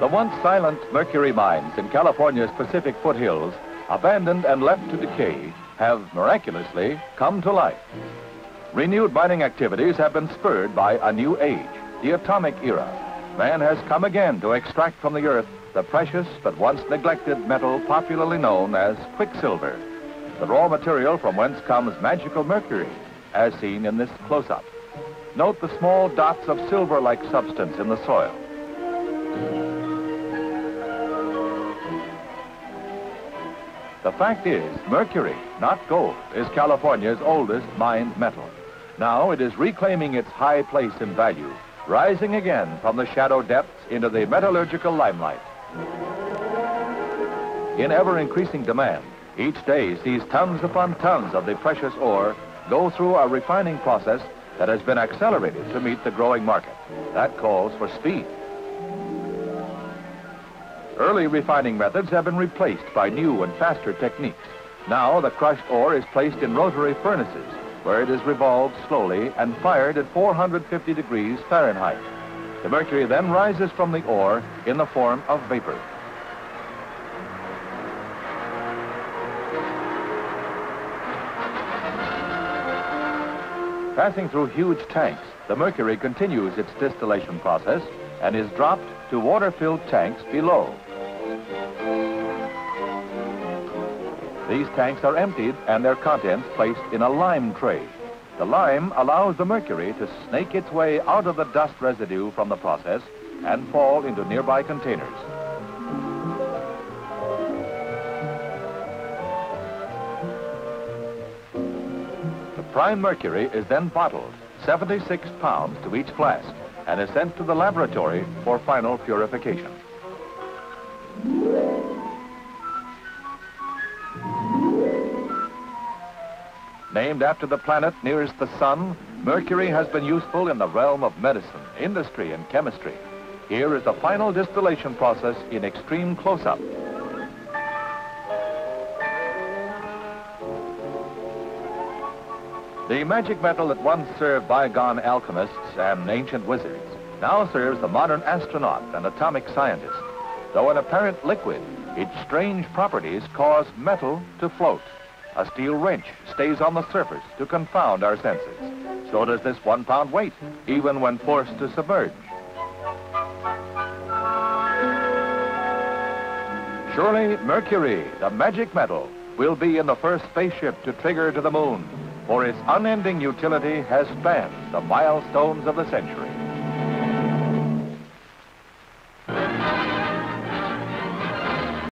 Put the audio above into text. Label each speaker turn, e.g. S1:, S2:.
S1: The once silent mercury mines in California's Pacific foothills, abandoned and left to decay, have miraculously come to life. Renewed mining activities have been spurred by a new age, the atomic era. Man has come again to extract from the earth the precious but once neglected metal popularly known as quicksilver, the raw material from whence comes magical mercury, as seen in this close-up. Note the small dots of silver-like substance in the soil. The fact is, mercury, not gold, is California's oldest mined metal. Now it is reclaiming its high place in value, rising again from the shadow depths into the metallurgical limelight. In ever-increasing demand, each day sees tons upon tons of the precious ore go through a refining process that has been accelerated to meet the growing market. That calls for speed. Early refining methods have been replaced by new and faster techniques. Now the crushed ore is placed in rotary furnaces where it is revolved slowly and fired at 450 degrees Fahrenheit. The mercury then rises from the ore in the form of vapor. Passing through huge tanks, the mercury continues its distillation process and is dropped to water-filled tanks below. These tanks are emptied and their contents placed in a lime tray. The lime allows the mercury to snake its way out of the dust residue from the process and fall into nearby containers. The prime mercury is then bottled, 76 pounds to each flask, and is sent to the laboratory for final purification. Named after the planet nearest the sun, Mercury has been useful in the realm of medicine, industry, and chemistry. Here is the final distillation process in extreme close-up. The magic metal that once served bygone alchemists and ancient wizards now serves the modern astronaut and atomic scientist. Though an apparent liquid, its strange properties cause metal to float. A steel wrench stays on the surface to confound our senses. So does this one pound weight, even when forced to submerge. Surely Mercury, the magic metal, will be in the first spaceship to trigger to the moon, for its unending utility has spanned the milestones of the century.